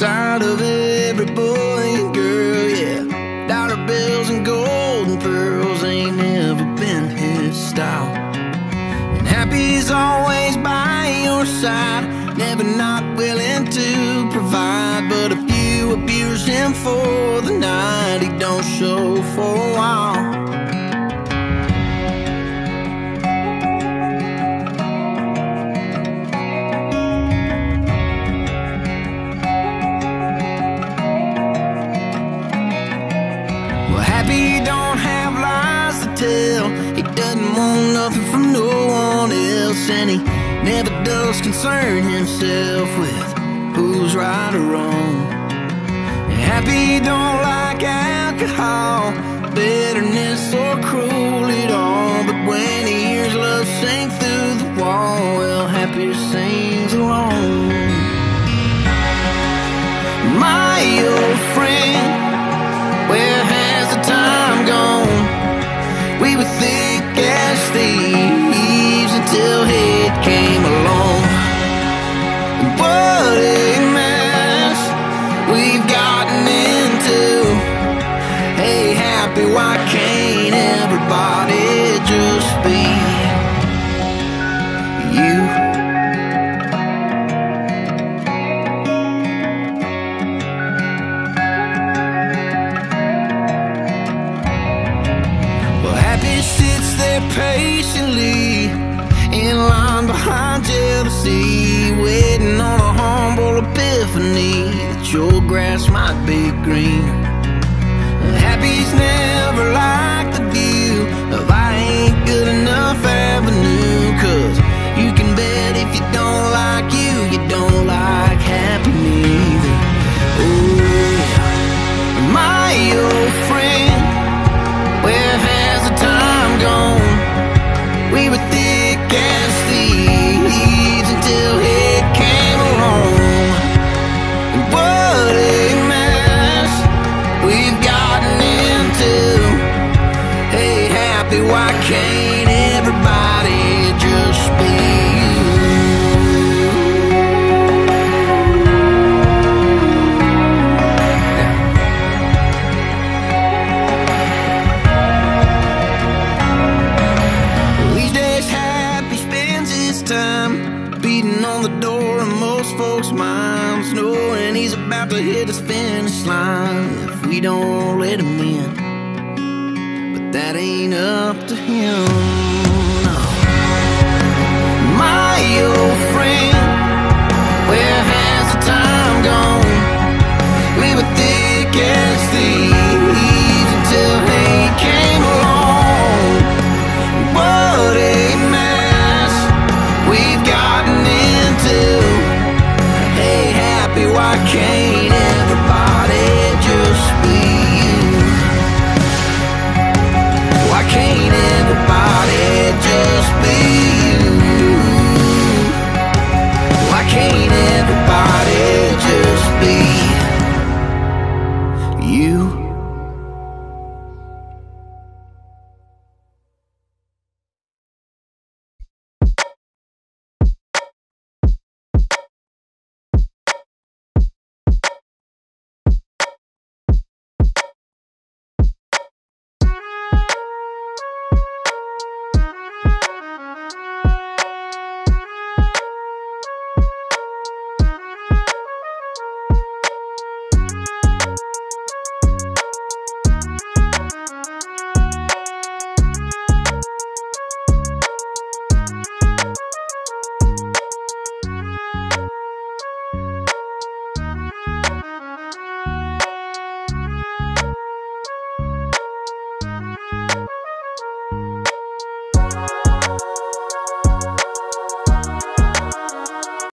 inside of every boy and girl, yeah. Dollar bills and gold and pearls ain't never been his style. And happy's always by your side, never not willing to provide. But if you abuse him for the want nothing from no one else, and he never does concern himself with who's right or wrong. Happy don't like alcohol, bitterness or cruel at all. But when he hears love sing through the wall, well, Happy sings along. My old friend. Patiently in line behind jealousy, waiting on a humble epiphany that your grass might be greener. Beating on the door of most folks' minds, knowing he's about to hit his finish line if we don't let him in. But that ain't up to him.